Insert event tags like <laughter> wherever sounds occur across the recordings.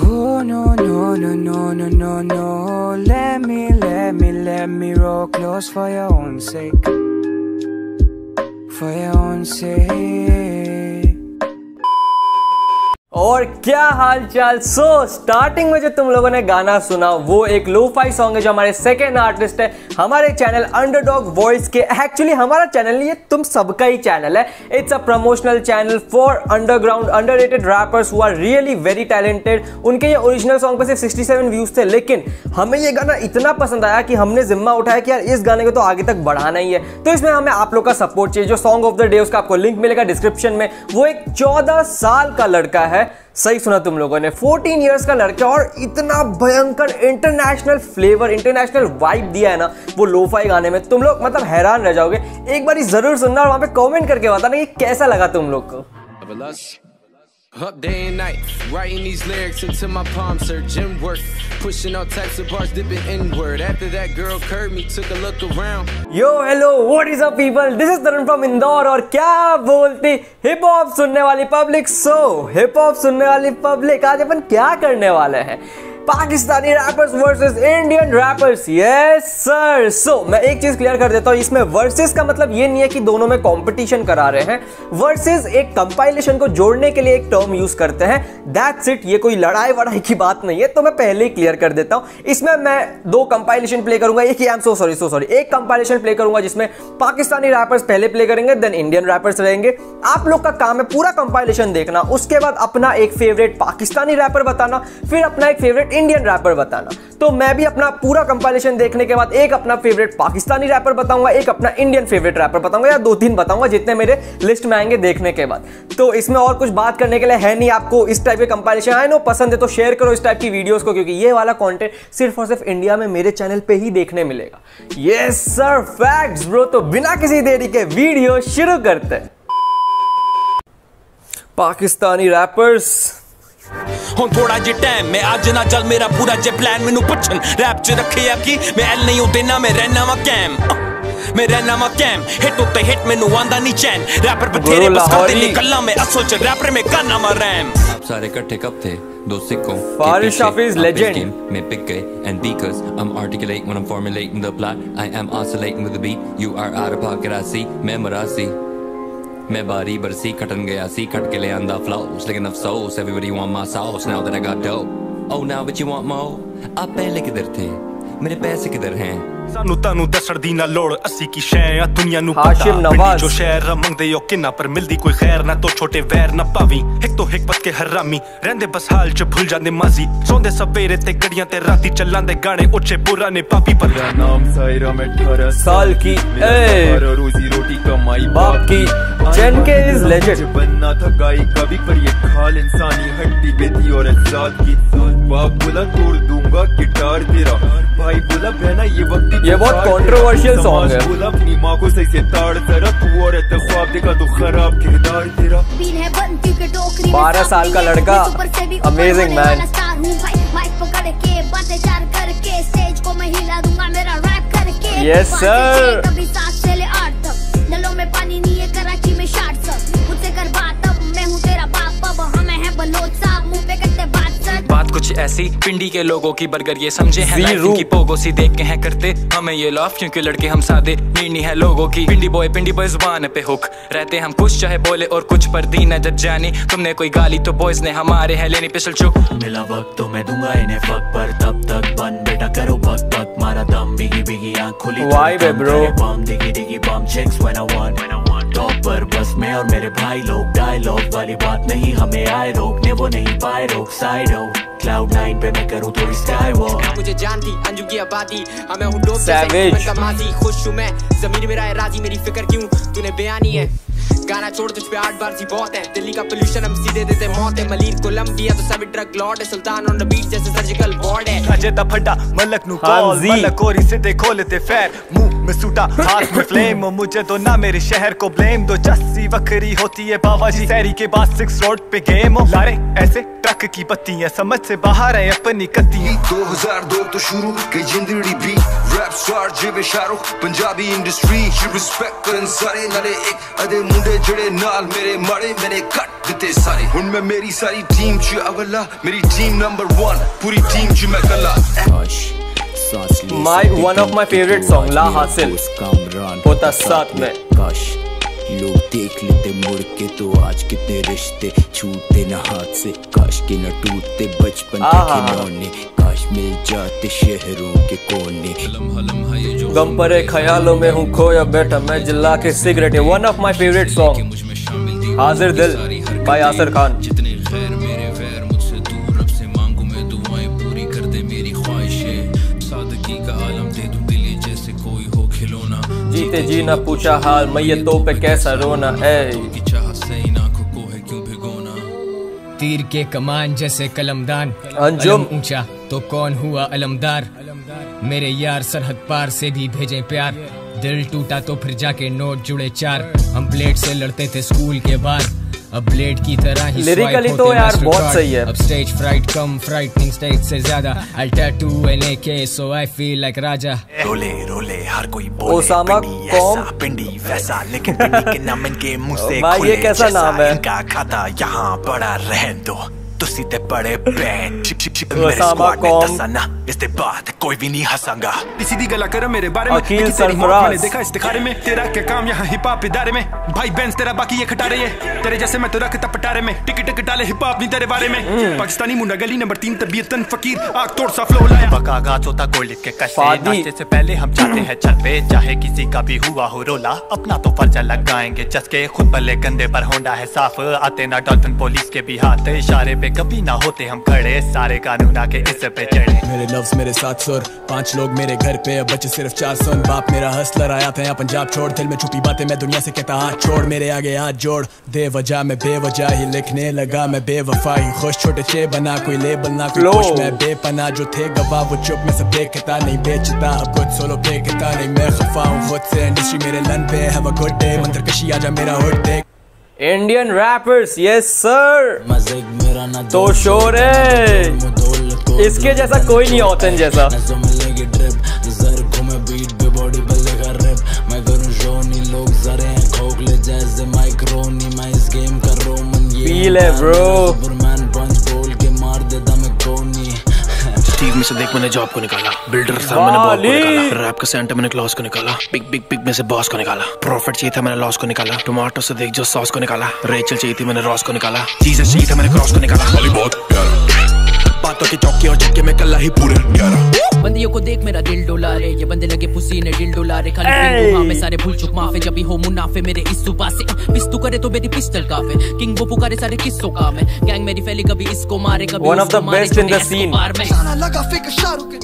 Oh no no no no no no no. Let me let me let me roll close for your own sake. For your own sake और क्या हाल चाल so starting में जो तुम लोगों ने गाना सुना, वो एक लोफाई सॉन्ग है जो हमारे सेकेंड आर्टिस्ट है। हमारे चैनल अंडरडॉग वॉइस के। एक्चुअली हमारा चैनल ये तुम सबका ही चैनल है। It's a promotional channel for underground underrated rappers who are really very talented उनके ये ओरिजिनल सॉन्ग पे सिर्फ़ 67 व्यूज़ थे, लेकिन हमें ये गाना इतना पसंद आया कि हमने जिम्मा उठाया कि यार, इस गाने को तो आगे तक बढ़ाना ही है। तो इसमें हमें आप लोग का सपोर्ट चाहिए। जो सॉन्ग ऑफ़ द डे उसका आपको लिंक मिलेगा डिस्क्रिप्शन में। वो एक चौदह साल का लड़का है। सही सुना तुम लोगों ने। 14 इयर्स का लड़का और इतना भयंकर इंटरनेशनल फ्लेवर इंटरनेशनल वाइब दिया है ना वो लोफाई गाने में। तुम लोग मतलब हैरान रह जाओगे। एक बार ज़रूर सुनना और वहाँ पे कमेंट करके बताना कि कैसा लगा तुम लोग को। Up day and night, writing these lyrics into my palm, searching work, pushing all types of bars, dipping inward. After that girl curved me, took a look around. Yo, hello, what is up, people? This is Tarun from Indore और क्या बोलती hip hop सुनने वाली public so hip hop सुनने वाली public आज अपन क्या करने वाले हैं Pakistani rappers versus Indian rappers yes sir so मैं एक चीज़ क्लियर कर देता हूँ, इसमें वर्सेस का मतलब ये नहीं है कि दोनों में कंपटीशन करा रहे हैं। वर्सेस एक कंपाइलेशन को जोड़ने के लिए एक टर्म यूज़ करते हैं। दैट्स इट ये कोई लड़ाई वड़ाई की बात नहीं है। तो मैं पहले ही क्लियर कर देता हूँ। इसमें मैं दो कंपाइलेशन प्ले करूँगा। एक I am so sorry so sorry एक कंपाइलेशन प्ले करूँगा जिसमें पाकिस्तानी रैपर्स पहले प्ले करेंगे देन इंडियन रैपर्स रहेंगे। आप लोग का काम है पूरा कंपाइलेशन देखना। उसके बाद अपना एक फेवरेट पाकिस्तानी रैपर बताना। फिर अपना एक फेवरेट इंडियन रैपर बताना। तो मैं भी अपना पूरा कंपाइलेशन देखने के बाद एक अपना फेवरेट पाकिस्तानी रैपर बताऊँगा, एक अपना इंडियन फेवरेट रैपर बताऊँगा, या दो तीन बताऊँगा जितने मेरे लिस्ट में आएँगे देखने के बाद। तो इसमें और कुछ बात करने के लिए है नहीं आपको इस टाइप के कंपाइलेशन आए नो पसंद है तो शेयर करो इस टाइप की वीडियोस को, क्योंकि ये वाला कंटेंट सिर्फ़ और सिर्फ़ इंडिया में मेरे चैनल पे ही देखने मिलेगा। यस सर फैक्ट्स ब्रो तो बिना किसी देरी के वीडियो शुरू करते पाकिस्तानी रैपर्स ਹੁਣ ਥੋੜਾ ਜਿਹਾ ਟਾਈਮ ਮੈਂ ਅੱਜ ਨਾ ਚੱਲ ਮੇਰਾ ਪੂਰਾ ਜੇ ਪਲਾਨ ਮੈਨੂੰ ਪੁੱਛਣ ਰੈਪ ਚ ਰੱਖਿਆ ਕੀ ਮੈਂ ਐਲ ਨਹੀਂ ਉਤੇ ਨਾ ਮੈਂ ਰਹਿਣਾ ਵਾ ਕੈਮ ਮੈਂ ਰਹਿਣਾ ਵਾ ਕੈਮ ਹਿੱਟ ਉਤੇ ਹਿੱਟ ਮੈਨੂੰ ਆਂਦਾ ਨਹੀਂ ਚੈਨ ਰੈਪਰ ਬਥੇਰੇ ਬਸ ਕਰਦੇ ਨਿਕਲਣਾ ਮੈਂ ਅਸਲ ਚ ਰੈਪਰ ਮੈਂ ਕਰਨਾ ਵਾ ਰੈਮ आप सारे इकट्ठे कब थे दो सिक्कों के Faris पीछे Shafi's आप इस legend. game में पिक गए and because I'm articulating when I'm formulating the plot I am oscillating with the beat you are out of pocket I see मैं मरासी मैं बारी बरसी खटन गया सी खट के ले आंदा flows लेकिन अफसोस everybody want my sauce now that I got dope oh now but you want more आप पहले किधर थे मेरे पैसे किधर हैं ਸਾਨੂੰ ਤੁਹਾਨੂੰ ਦੱਸਣ ਦੀ ਨਾ ਲੋੜ ਅਸੀਂ ਕੀ ਸ਼ੈ ਆ ਦੁਨੀਆ ਨੂੰ ਹਾਸ਼ਿਮ ਨਵਾਜ਼। ਜੋ ਸ਼ਹਿਰ ਮੰਗਦੇ ਹੋ ਕਿੰਨਾ ਪਰ ਮਿਲਦੀ ਕੋਈ ਖੈਰ ਨਾ ਤੋ ਛੋਟੇ ਵੈਰ ਨਾ ਪਾਵੀ ਇੱਕ ਤੋਂ ਇੱਕ ਪਤ ਕੇ ਹਰਾਮੀ ਰਹਿੰਦੇ ਬਸ ਹਾਲ ਚ ਭੁੱਲ ਜਾਂਦੇ ਮਾਜ਼ੀ ਸੌਂਦੇ ਸਵੇਰੇ ਤੇ ਗੜੀਆਂ ਤੇ ਰਾਤੀ ਚੱਲਾਂਦੇ ਗਾਣੇ ਉੱਚੇ ਪੁਰਾਣੇ ਪਾਪੀ ਪਰ मेरा नाम सायरा में अठारह साल की ए और रोजी रोटी कमाई बाप चैन के is legend. बनना था गाय कभी पर ये खाल इंसानी हड्डी बेटी और जात की बाप बोला तोड़ दूँगा गिटार तेरा। भाई बोला बहना ये वक्त ये बहुत controversial song है। बोला अपनी माँ को सही से ताड़ तेरा तू और ख्वाब देखा तो खराब किरदार तेरा। बारह साल का लड़का अमेजिंग मैन Yes, sir. ऐसी पिंडी के लोगों की बर्गर ये समझे हैं लाइफ. की पोगो सी देख के हैं करते। हमें ये लाफ क्योंकि लड़के हम सादे नीनी है लोगों की। पिंडी बॉय पिंडी बॉय ज़ुबान पे हुक। रहते हम कुछ चाहे बोले और कुछ पर दीन है जब जानी। तुमने कोई गाली तो बॉयज़ ने हमारे है लेनी पिछल चुप मिला वक्त तो मैं दूँगा इन्हें फक पर। तब तक बन बेटा करो बक बक मारा दम बिगी बिगी आँख खुली दम bro. करे बम दिगी दिगी बम checks when I want top पर बस मैं और मेरे भाई लोग। डायलॉग वाली बात नहीं हमें आए रोकने वो नहीं पाए रोक। साइड हो क्लाउड नाइन पे मैं करूँ थोड़ी स्काई वॉक मुझे जानती अंजू की आबादी। हमें मैं हूँ डोप जैसा माजी खुश हूँ मैं। ज़मीन मेरा है राज़ी मेरी फ़िक्र क्यों? तूने बयानी है। गाना छोड़ तुझ पे आठ बार सी बहुत है। दिल्ली का पोल्यूशन हम सीधे देते मौत है। मलिर कोलंबिया तो सभी ड्रग लॉर्ड है। सुल्तान ऑन द बीट जैसे सर्जिकल वार्ड है। अजय द फटा मलक नु कॉल हाँ मलक को रिसे देखो लेते फेर मुँह में सूटा हाथ में फ्लेम मुझे तो ना मेरे शहर को ब्लेम दो जस्सी वखरी होती है बाबा जी सैरी के बाद सिक्स रोड पे गेम हो। लारे ऐसे ट्रक की बत्ती है समझ से बाहर है अपनी कत्ती 2002 तो शुरू कई जिंदड़ी भी। रैप स्टार जिवे शाहरुख पंजाबी इंडस्ट्री रिस्पेक्ट करन सारे नाले एक। अदे मुंडे जड़े नाल मेरे माड़े मैंने कट दिते सारे। हुन मैं मेरी सारी टीम च अवला मेरी टीम नंबर 1 पूरी टीम च मैं कला My one of my favorite song ला हासिल। होता साथ में। काश लोग देख लेते मुड़ के तो आज कितने रिश्ते छूटते न हाथ से। काश के न टूटते बचपन के खिलौने काश मिल जाते शहरों के कोने। गम पर ख्यालों में हूँ खोया बैठा मैं जिला के cigarette one of my favourite song हाजिर दिल बाय आसर खान। जीते जी ना पूछा हाल मैयतों पे कैसा रोना है? तीर के कमान जैसे कलमदान अंजुम। ऊँचा तो कौन हुआ अलमदार? मेरे यार सरहद पार से भी भेजे प्यार दिल टूटा तो फिर जाके नोट जुड़े चार हम ब्लेड से लड़ते थे स्कूल के बाहर अब ब्लेड की तरह ही लिरिकली तो यार बहुत सही है। अब स्टेज फ्राइट कम फ्राइटनिंग स्टेज से ज़्यादा आई टैटू एन ए के सो आई फील लाइक राजा रोले रोले हर कोई बोले ओसामा कॉम पिंडी वैसा लेकिन पिंडी के नाम इनके मुँह से भाई, ये खुले कैसा जैसा नाम है? इनका खाता यहाँ पड़ा रहन दो ਤੁਸੀਂ ਤੇ ਬੜੇ ਬੈਨ ਚਿਪ ਚਿਪ ਚਿਪ ਮੇਰੇ ओसामा ਸਕਵਾਡ ਨੇ कौम। ਦੱਸਣਾ ਇਸ ਤੇ ਬਾਅਦ ਕੋਈ ਵੀ ਨਹੀਂ ਹੱਸਾਂਗਾ इसी दी गला कर मेरे बारे में अकील लेकिन तेरी मौत सरफराज। मैंने देखा इस्तिखारे में तेरा क्या काम यहाँ हिप हॉप इदारे में भाई बेंस तेरा बाकी ये खटारे ये तेरे जैसे मैं तो रखता पटारे में टिक टिक डाले हिप हॉप नहीं तेरे बारे में पाकिस्तानी मुंडा गली नंबर तीन तबीयतन फकीर आग तोड़ सा फ्लो लाया बका गाज होता गोल्ड के कसे फादी। नाचने से पहले हम चाहते हैं चल पे चाहे किसी का भी हुआ हो रोला अपना तो फर्ज लगाएंगे जसके खुद भले कंधे पर होंडा है साफ आते ना डॉल्फिन पुलिस के भी हाथ इशारे पे कभी ना होते हम खड़े सारे कानून आके इस पे चढ़े। मेरे लफ्ज मेरे साथ सुर पाँच लोग मेरे घर पे अब बचे सिर्फ़ चार सुन। बाप मेरा हसलर आया था यहाँ पंजाब छोड़ दिल में छुपी बातें मैं दुनिया से कहता हाथ छोड़ मेरे आगे हाथ जोड़। दे वजह मैं बेवजह ही लिखने लगा मैं बेवफाई खुश छोटे चे बना कोई लेबल ना कोई खुश मैं बेपना जो थे गवाह वो चुप मैं सब देखता नहीं बेचता। अब खुद सोलो फेंकता नहीं मैं खफा हूँ खुद से। इंडस्ट्री मेरे लन पे हैव अ गुड डे मंत्र कशी आजा मेरा हुड देख इंडियन रैपर्स यस सर मज़े मेरा ना तो शोर है। इसके जैसा कोई नहीं औतन जैसा। नसों में लगी स्टीव में से देख मैंने जॉब को निकाला। बिल्डर था मैंने बॉब को निकाला। रैप का सेंटर मैंने क्लॉस को निकाला। बिग बिग बिग में से बॉस को निकाला। प्रॉफिट चाहिए था मैंने लॉस को निकाला। टोमाटो से देख जो सॉस को निकाला। रेचल चाहिए थी मैंने रॉस को निकाला। चीज़ें चाहिए था मैंने क्रॉस को निकाला। बहुत बातों के चौके और चक्के में कल ही पूरे। ग्यारह बंदियों को देख मेरा दिल डोला रे ये बंदे लगे पुसी ने दिल डोला रे। खाली पिंगू हाँ मैं सारे भूल चुक माफे जब भी हो मुनाफे मेरे इस सुबह से। पिस्तू करे तो मेरी पिस्टल काफे किंग वो पुकारे सारे किस्सों का मैं। गैंग मेरी फैली कभी इसको मारे कभी One of उसको the मारे, best in the जोने scene. एस्कोबार में। Sana laga fake शाहरुख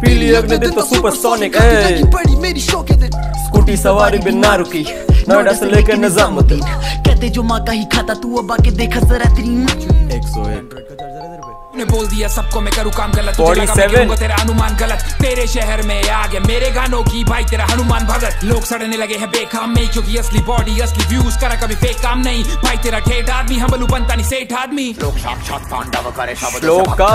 पीली अग्नि दिन तो supersonic, hey! बड़ी मेरी शो के दिन। स्कूटी सवारी बिना रुकी नोएडा से लेकर निजामुद्दीन। जो माँ का ही खाता तू अब आके देखा जरा सौ ने बोल दिया सबको मैं करूँ काम गलत। लगा 47 मैं करूँगा तेरा अनुमान गलत। तेरे शहर में आ गया मेरे गानों की भाई तेरा हनुमान भगत। लोग सड़ने लगे हैं बेकाम में क्योंकि असली बॉडी असली व्यूज़ करा कभी फेक काम नहीं। भाई तेरा ठेठ आदमी हम बलू बनता नहीं सेठ आदमी। लोग साक्षात पांडव करे श्लोक का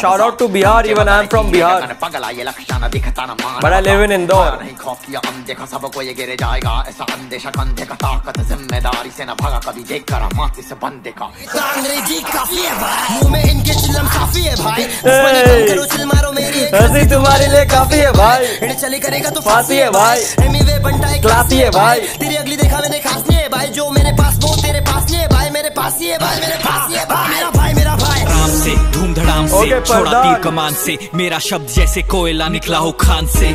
shout out to Bihar even I am from Bihar. पगला ये लक्षण दिखता ना मान but I live in नहीं खौफ अनदेखा सबको ये गिर जाएगा। ऐसा अंदेशा कंधे का ताकत ज़िम्मेदारी से न भागा कभी देख कर माथे से बंदे का। अंग्रेज़ी काफ़ी है मुँह में इनके चिल्लम काफ़ी है भाई। करो चिल मारो मेरी हँसी तुम्हारे लिए काफ़ी है भाई। चली करेगा तो फांसी है भाई। एमी वे बनता है क्लासी है भाई। तेरी अगली देखा मैंने खास नहीं है भाई। जो मेरे पास वो तेरे पास नहीं है भाई। मेरे पास ही है भाई मेरे पास ही है भाई। मेरा भाई राम से धूम धड़ाम से Okay, छोड़ा तीर कमान से। मेरा शब्द जैसे कोयला निकला हो खान से।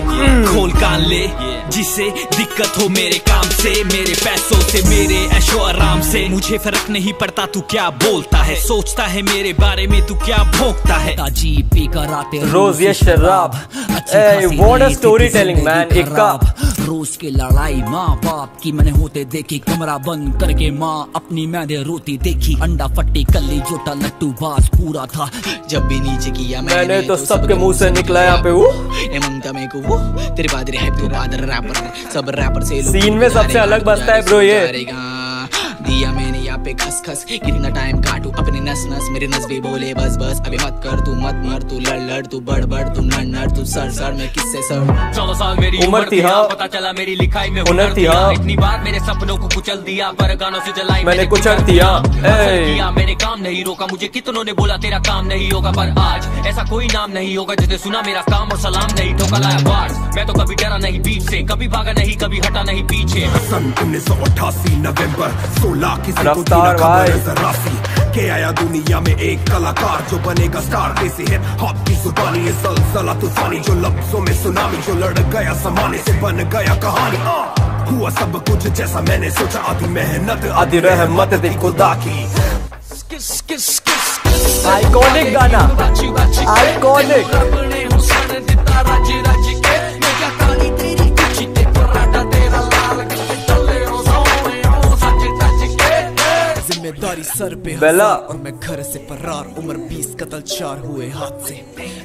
खोल कान ले जिसे दिक्कत हो मेरे काम से मेरे पैसों से मेरे ऐशो आराम से। मुझे फ़र्क नहीं पड़ता तू क्या बोलता है। सोचता है मेरे बारे में तू क्या भोगता है। ताजी पी कर आते रोज ये शराब। Hey, what a storytelling, man. इक्का। रोज की लड़ाई। माँ बाप की मैंने होते देखी कमरा बंद करके माँ अपनी मैंने रोती देखी। अंडा फट्टी कल्ली जोटा लट्टू बास पूरा था। जब भी नीचे किया मैंने मैंने तो सबके मुँह से निकला यहाँ पे वो। ममता मेरे को वो। तेरे बाद है तू पादर रैपर। सब रैपर से सीन में सबसे अलग बसता है ब्रो ये। दिया मैंने या पे खस खस कितना टाइम काटू अपने नस नस। मेरे नस भी बोले बस बस अभी मत कर तू मत मर तू लड़ लड़ तू बड़ बड़ तू नड़ नड़ तू सर सर मैं किससे सर? चौदह साल मेरी उम्र थी, हाँ। पता चला मेरी लिखाई में हुनर थी, हाँ। इतनी बार मेरे सपनों को कुचल दिया पर गानों से जलाई मैंने कुचल दिया। किया मैंने काम नहीं रोका मुझे कितनों ने बोला तेरा काम नहीं होगा पर आज ऐसा कोई नाम नहीं होगा जिसने सुना मेरा काम और सलाम नहीं ठोका लाया बार मैं तो कभी डरा नहीं बीच से कभी भागा नहीं कभी हटा नहीं पीछे। सन उन्नीस सौ अठासी नवंबर सोलह किसी को रफ्तार भाई। के आया दुनिया में एक कलाकार जो बनेगा स्टार देसी हिप हॉप की जुबानी ये सलसला तूफानी जो लफ्जों में सुनामी जो लड़ गया समाने से बन गया कहानी। हुआ सब कुछ जैसा मैंने सोचा आधी मेहनत आधी रहमत दी खुदा की आइकॉनिक गाना। आइकॉनिक ज़िम्मेदारी सर पे बेला। और मैं घर से फरार उम्र बीस कतल चार हुए हाथ से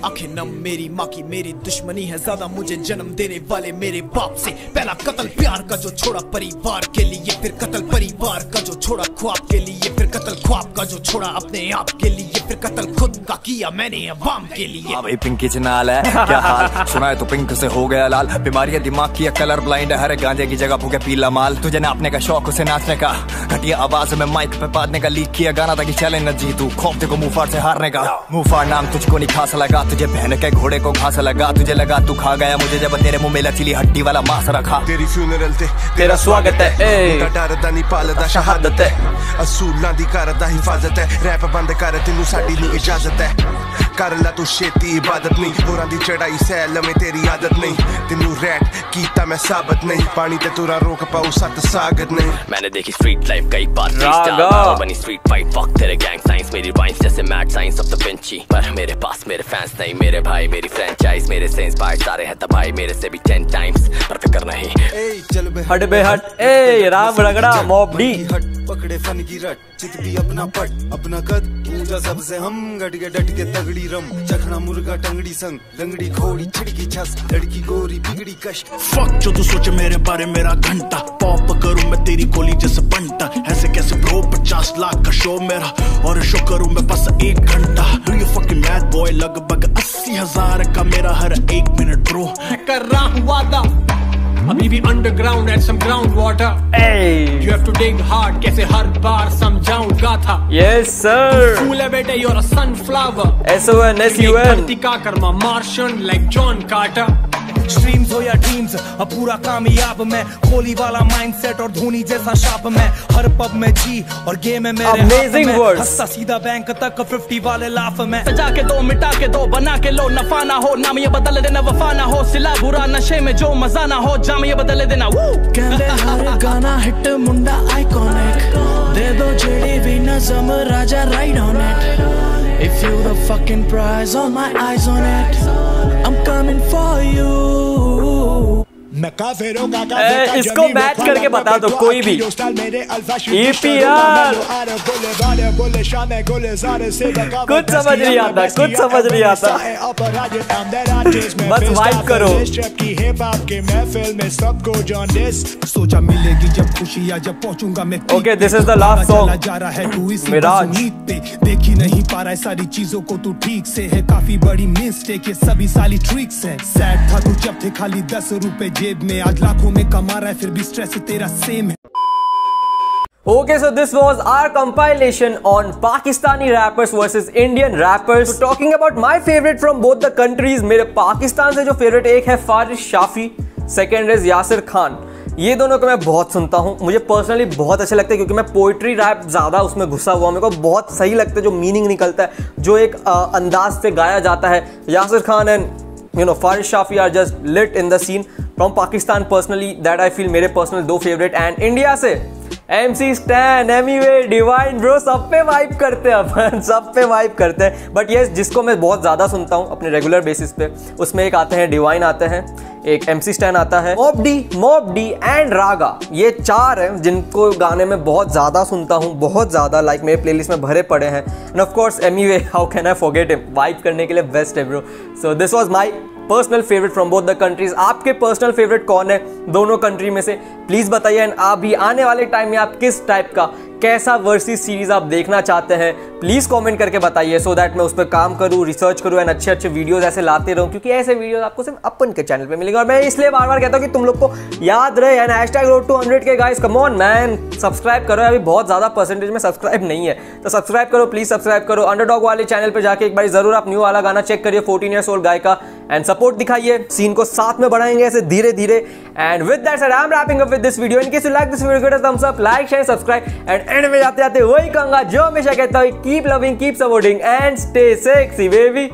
आँखें नम मेरी माँ की मेरी दुश्मनी है ज़्यादा मुझे जन्म देने वाले मेरे बाप से। पहला कत्ल प्यार का जो छोड़ा परिवार के लिए फिर कत्ल परिवार का जो छोड़ा ख्वाब के लिए फिर कत्ल ख्वाब का जो छोड़ा अपने आप के लिए फिर कत्ल खुद का किया मैंने अवाम के लिए। हाँ भाई पिंकी चनाल है क्या हाल? सुना है तो पिंक से हो गया लाल। बीमारी दिमाग की कलर ब्लाइंड है हर गांजे की जगह फूके पीला माल। तुझे नापने का शौक उसे नाचने का घटिया आवाज़ में माइक पे पादने का लगा लीक किया गाना ताकि चैलेंज न जीतू। खौफ देखो मुँह से हारने का। मुँह नाम तुझको नहीं खास लगा। तुझे बहन के घोड़े को खास लगा। तुझे लगा तू खा गया मुझे जब तेरे मुँह में लचीली हड्डी वाला मांस रखा। तेरी फ्यूनरल ते तेरा स्वागत है डरदा नहीं पालदा अच्छा, शहादत है। असूलों की करदा हिफाजत है। रैप बंद कर तेनू साडी नहीं इजाज़त है। ਕਰ ਲੈ ਤੂੰ ਛੇਤੀ ਇਬਾਦਤ ਨਹੀਂ ਹੋਰਾਂ ਦੀ ਚੜਾਈ ਸਹਿ ਲਵੇਂ ਤੇਰੀ ਆਦਤ ਨਹੀਂ ਤੈਨੂੰ ਰੈਟ ਕੀਤਾ ਮੈਂ ਸਾਬਤ ਨਹੀਂ ਪਾਣੀ ਤੇ ਤੁਰਾ ਰੋਕ ਪਾਉ ਸਤ ਸਾਗਤ ਨਹੀਂ मैंने देखी स्ट्रीट लाइफ कई बार रागा। freestyle battle बनी स्ट्रीट फाइट फक तेरे गैंग साइंस मेरी वाइंस जैसे mad science of da Vinci पर मेरे पास मेरे फैंस नहीं मेरे भाई मेरी फ्रेंचाइज मेरे से इंस्पायर्ड सारे हैं तबाही मेरे से भी टेन टाइम्स पर फिक्र नहीं चल बे हट बे हट ए राम रगड़ा मॉब डी हट पकड़े फन की रट चित भी अपना पट अपना कद। ऊँचा सबसे हम गट के डट के तगड़ी रम। चखना मुर्गा टंगड़ी संग लंगड़ी घोड़ी छिड़की छस। लड़की गोरी बिगड़ी कश फक जो तू सोच मेरे बारे मेरा घंटा। पॉप करूँ मैं तेरी गोली जैसे बंटा। ऐसे कैसे ब्रो पचास लाख का शो मेरा। और शो करूँ मैं बस एक घंटा। Do you fucking mad boy लगभग अस्सी हज़ार का मेरा हर एक मिनट ब्रो कर रहा हूँ वादा। अभी भी underground at some ground water you have to dig hard कैसे हर बार समझाऊं गाथा यस सर फूल है बेटे your a sunflower S O N S U N का Karma Martian like John Carter streams हो या ड्रीम्स अब पूरा कामयाब मैं। कोहली वाला माइंडसेट और धोनी जैसा शाप मैं। हर पब में जी और गेम है मेरे Amazing में। हंसता सीधा बैंक तक 50 वाले लाफ में। सजा के दो मिटा के दो बना के लो नफा ना हो। नाम ये बदल देना वफा ना हो। सिला बुरा नशे में जो मज़ा ना हो जाम ये बदल देना। वू कहते हर गाना हिट मुंडा आइकॉनिक दे दो जेडी भी नजम राजा ride on it If you the fucking prize, all my eyes on it. I'm coming for you. ए, इसको मैच करके बता दो कोई भी। EPL <laughs> कुछ समझ नहीं आता कुछ समझ नहीं आता। <laughs> बस वाइब करो। सोचा मिलेगी जब खुशी या जब पहुंचूँगा मैं is the last पता चला song. जा रहा है तू इसी मिराज। पे। देख ही नहीं पा रहा है सारी चीज़ों को तू ठीक से है। काफ़ी बड़ी मिस्टेक ये सभी साली ट्रिक्स है। सैड था तू जब थे खाली दस रुपए जेब में आज लाखों में कमा रहा है फिर भी स्ट्रेस तेरा सेम है। So this was our compilation on Pakistani rappers versus Indian rappers. So talking about my favorite from both the countries, मेरे पाकिस्तान से जो फेवरेट एक है फारिश शाफी सेकेंड इज़ यासिर खान ये दोनों को मैं बहुत सुनता हूँ। मुझे पर्सनली बहुत अच्छे लगते हैं क्योंकि मैं पोइट्री रैप ज़्यादा उसमें घुसा हुआ मेरे को बहुत सही लगता है जो मीनिंग निकलता है जो एक अ, अंदाज से गाया जाता है। Yasir Khan and you know Faris Shafi are just lit in the scene. From Pakistan personally that I feel मेरे personal दो फेवरेट एंड इंडिया से MC Stan, Emiway, Divine bro सब पे वाइब करते हैं अपन <laughs> सब पे वाइप करते हैं। बट ये जिसको मैं बहुत ज़्यादा सुनता हूँ अपने रेगुलर बेसिस पे उसमें एक आते हैं डिवाइन आते हैं एक एम सी स्टैन आता है mob D mob D and Raga ये चार हैं जिनको गाने में बहुत ज़्यादा सुनता हूँ बहुत ज़्यादा लाइक मेरे प्लेलिस्ट में भरे पड़े हैं। And of course M Emiway how can I forget him vibe करने के लिए बेस्ट है bro so this was my personal favourite from both the countries आपके पर्सनल फेवरेट कौन है? दोनों कंट्री में से। प्लीज़ बताइए एंड आप भी आने वाले टाइम में आप किस टाइप का कैसा वर्सेस सीरीज़ आप देखना चाहते हैं प्लीज़ कमेंट करके बताइए सो दैट मैं उस पर काम करूँ रिसर्च करूँ एंड अच्छे अच्छे वीडियोस ऐसे लाते रहूँ, क्योंकि ऐसे वीडियोस आपको सिर्फ़ अपन के चैनल पे मिलेंगे। और मैं इसलिए बार बार कहता हूँ कि तुम लोग को याद रहे and hash tag road to hundred के guys come on man subscribe करो। अभी बहुत ज़्यादा परसेंटेज में सब्सक्राइब नहीं है। तो सब्सक्राइब करो प्लीज़ सब्सक्राइब करो। अंडरडॉग वाले चैनल पर जाकर एक बार ज़रूर आप न्यू वाला गाना चेक करिए फोर्टीन ईयर्स ओल्ड गाय का एंड सपोर्ट दिखाइए। सीन को साथ में बढ़ाएँगे ऐसे धीरे धीरे and with that I am wrapping up with this video in case you like this video thumbs up like share subscribe and end में जाते जाते वही कहूँगा, जो हमेशा कहता हूँ keep loving keep supporting and stay sexy baby